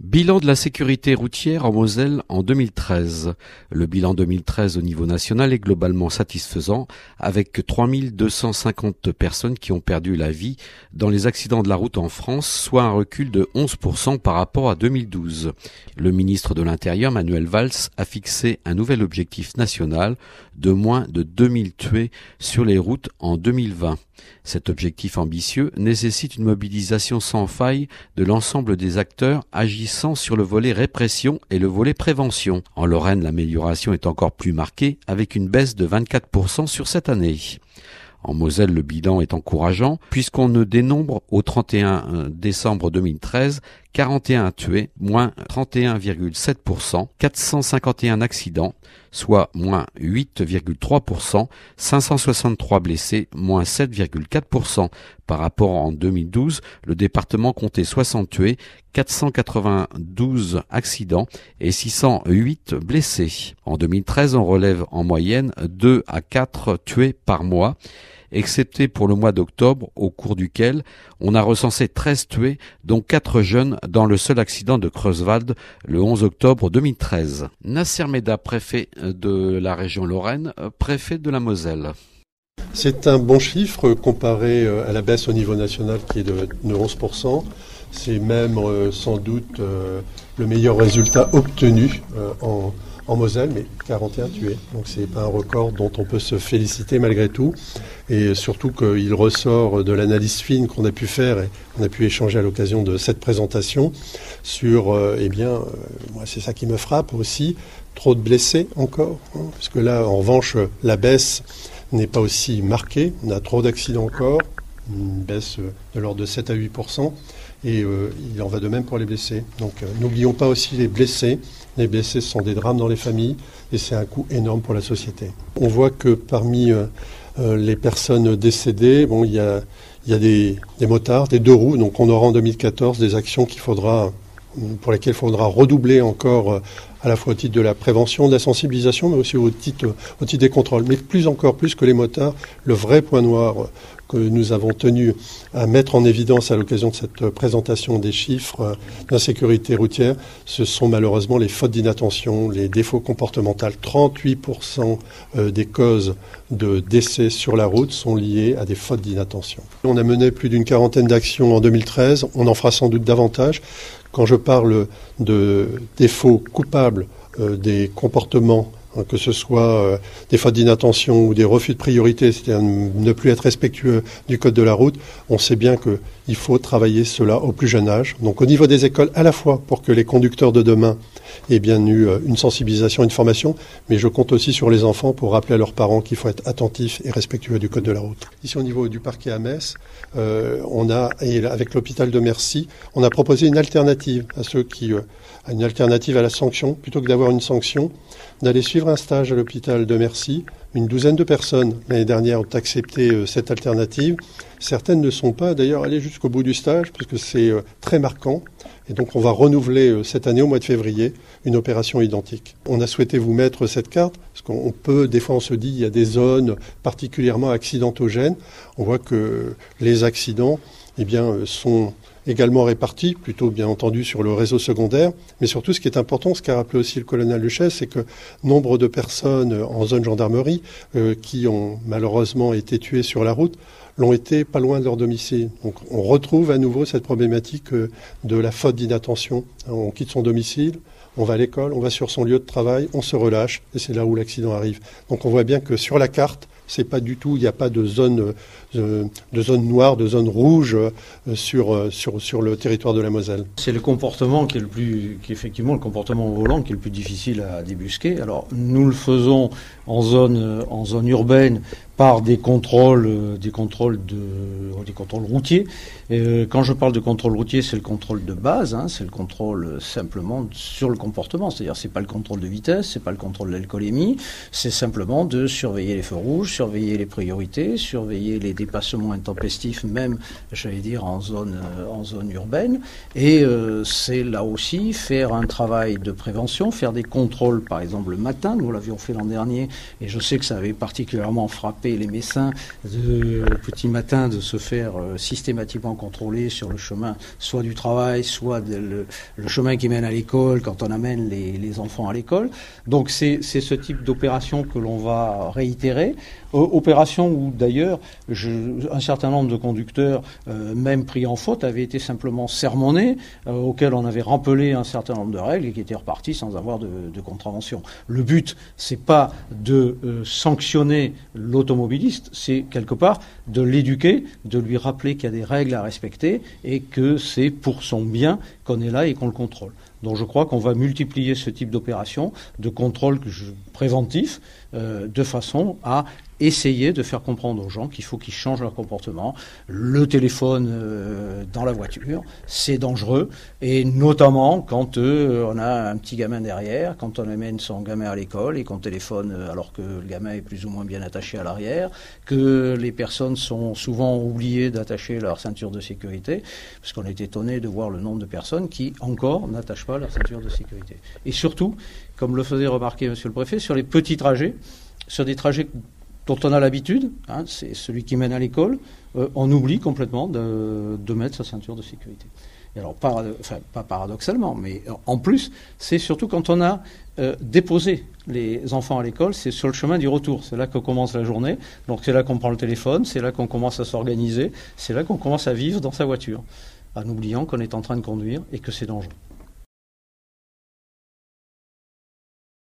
Bilan de la sécurité routière en Moselle en 2013. Le bilan 2013 au niveau national est globalement satisfaisant avec 3250 personnes qui ont perdu la vie dans les accidents de la route en France, soit un recul de 11% par rapport à 2012. Le ministre de l'Intérieur, Manuel Valls, a fixé un nouvel objectif national de moins de 2000 tués sur les routes en 2020. Cet objectif ambitieux nécessite une mobilisation sans faille de l'ensemble des acteurs agissant sur le volet répression et le volet prévention. En Lorraine, l'amélioration est encore plus marquée avec une baisse de 24% sur cette année. En Moselle, le bilan est encourageant puisqu'on ne dénombre au 31 euh, décembre 2013 41 tués, moins 31,7%, 451 accidents, soit moins 8,3%, 563 blessés, moins 7,4%. Par rapport en 2012, le département comptait 60 tués, 492 accidents et 608 blessés. En 2013, on relève en moyenne 2 à 4 tués par mois excepté pour le mois d'octobre, au cours duquel on a recensé 13 tués, dont 4 jeunes dans le seul accident de Creuswald le 11 octobre 2013. Nasser Meda, préfet de la région Lorraine, préfet de la Moselle. C'est un bon chiffre comparé euh, à la baisse au niveau national qui est de 11%. C'est même euh, sans doute euh, le meilleur résultat obtenu en, en Moselle, mais 41 tués. Donc c'est pas un record dont on peut se féliciter malgré tout. Et surtout qu'il ressort de l'analyse fine qu'on a pu faire et qu'on a pu échanger à l'occasion de cette présentation sur, euh, eh bien, euh, moi c'est ça qui me frappe aussi, trop de blessés encore. Hein, parce que là, en revanche, la baisse n'est pas aussi marquée. On a trop d'accidents encore, une baisse de l'ordre de 7 à 8% et euh, il en va de même pour les blessés. Donc n'oublions pas aussi les blessés. Les blessés sont des drames dans les familles et c'est un coût énorme pour la société. On voit que parmi euh, euh, les personnes décédées, bon, il y a, il y a des, motards, des deux roues. Donc on aura en 2014 des actions faudra, pour lesquelles il faudra redoubler encore euh, à la fois au titre de la prévention, de la sensibilisation, mais aussi au titre, au titre des contrôles. Mais plus encore, plus que les motards, le vrai point noir que nous avons tenu à mettre en évidence à l'occasion de cette présentation des chiffres d'insécurité routière, ce sont malheureusement les fautes d'inattention, les défauts comportementaux. 38% euh, des causes de décès sur la route sont liées à des fautes d'inattention. On a mené plus d'une quarantaine d'actions en 2013, on en fera sans doute davantage. Quand je parle de défauts coupables euh, des comportements que ce soit euh, des fautes d'inattention ou des refus de priorité, c'est-à-dire ne plus être respectueux du code de la route, on sait bien qu'il faut travailler cela au plus jeune âge. Donc au niveau des écoles, à la fois pour que les conducteurs de demain aient bien eu euh, une sensibilisation, une formation, mais je compte aussi sur les enfants pour rappeler à leurs parents qu'il faut être attentif et respectueux du code de la route. Ici au niveau du parquet à Metz, euh, on a, et avec l'hôpital de Merci, on a proposé une alternative à ceux qui, une alternative à la sanction, plutôt que d'avoir une sanction, d'aller suivre un stage à l'hôpital de Merci. Une douzaine de personnes l'année dernière ont accepté euh, cette alternative. Certaines ne sont pas d'ailleurs allées jusqu'au bout du stage puisque c'est euh, très marquant. Et donc on va renouveler euh, cette année au mois de février une opération identique. On a souhaité vous mettre cette carte parce qu'on peut, des fois on se dit il y a des zones particulièrement accidentogènes. On voit que les accidents eh bien, sont également répartis, plutôt bien entendu sur le réseau secondaire. Mais surtout, ce qui est important, ce qu'a rappelé aussi le colonel Luchesse, c'est que nombre de personnes en zone gendarmerie euh, qui ont malheureusement été tuées sur la route l'ont été pas loin de leur domicile. Donc on retrouve à nouveau cette problématique euh, de la faute d'inattention. On quitte son domicile, on va à l'école, on va sur son lieu de travail, on se relâche, et c'est là où l'accident arrive. Donc on voit bien que sur la carte, c'est pas du tout, il n'y a pas de zone, euh, de noire, de zone rouge euh, sur, euh, sur, sur le territoire de la Moselle. C'est le comportement qui est le plus, qui effectivement le comportement au volant qui est le plus difficile à débusquer. Alors nous le faisons en zone, en zone urbaine par des contrôles, des contrôles de, des contrôles routiers. Quand je parle de contrôle routier, c'est le contrôle de base, hein, c'est le contrôle simplement sur le C'est-à-dire, c'est pas le contrôle de vitesse, c'est pas le contrôle de l'alcoolémie, c'est simplement de surveiller les feux rouges, surveiller les priorités, surveiller les dépassements intempestifs, même, j'allais dire, en zone, en zone urbaine. Et c'est là aussi faire un travail de prévention, faire des contrôles, par exemple le matin. Nous l'avions fait l'an dernier, et je sais que ça avait particulièrement frappé les Messins de, au petit matin de se faire systématiquement contrôler sur le chemin, soit du travail, soit le, chemin qui mène à l'école quand on les, enfants à l'école. Donc c'est ce type d'opération que l'on va réitérer. opération où d'ailleurs un certain nombre de conducteurs, même pris en faute, avaient été simplement sermonnés, auxquels on avait rappelé un certain nombre de règles et qui étaient repartis sans avoir de, de contravention. Le but, c'est pas de sanctionner l'automobiliste, c'est quelque part de l'éduquer, de lui rappeler qu'il y a des règles à respecter et que c'est pour son bien qu'on est là et qu'on le contrôle. Donc je crois qu'on va multiplier ce type d'opération de contrôle préventif euh, de façon à essayer de faire comprendre aux gens qu'il faut qu'ils changent leur comportement. Le téléphone euh, dans la voiture, c'est dangereux, et notamment quand euh, on a un petit gamin derrière, quand on amène son gamin à l'école et qu'on téléphone euh, alors que le gamin est plus ou moins bien attaché à l'arrière, que les personnes sont souvent oubliées d'attacher leur ceinture de sécurité, parce qu'on est étonné de voir le nombre de personnes qui encore n'attachent pas leur ceinture de sécurité. Et surtout, comme le faisait remarquer Monsieur le Préfet, sur les petits trajets, sur des trajets dont on a l'habitude, hein, c'est celui qui mène à l'école, euh, on oublie complètement de, mettre sa ceinture de sécurité. Et alors, pas paradoxalement, mais en plus, c'est surtout quand on a euh, déposé les enfants à l'école, c'est sur le chemin du retour. C'est là qu'on commence la journée. Donc c'est là qu'on prend le téléphone, c'est là qu'on commence à s'organiser, c'est là qu'on commence à vivre dans sa voiture, en oubliant qu'on est en train de conduire et que c'est dangereux.